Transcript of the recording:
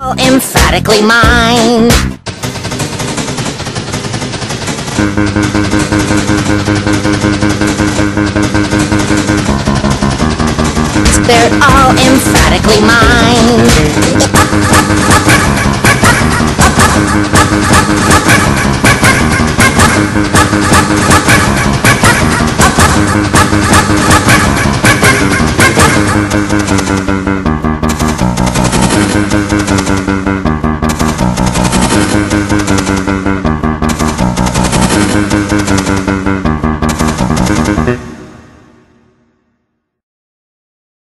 all emphatically mine. They're all emphatically mine. Müzik